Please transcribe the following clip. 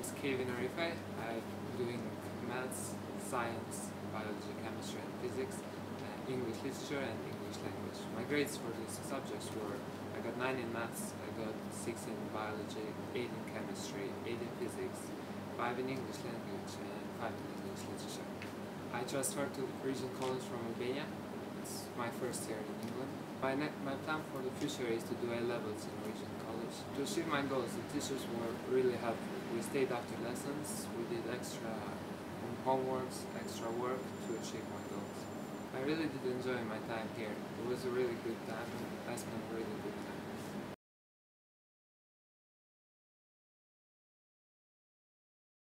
is Kejvin Arifai. I'm doing maths, science, biology, chemistry and physics, uh, English literature and English language. My grades for these subjects were I got 9 in maths, I got 6 in biology, 8 in chemistry, 8 in physics, 5 in English language and 5 in English literature. I transferred to Regent College from Albania. It's my first year in England. My, my plan for the future is to do A levels in Regent College. To achieve my goals, the teachers were really helpful. We stayed after lessons, we did extra homeworks, extra work to achieve my goals. I really did enjoy my time here. It was a really good time I spent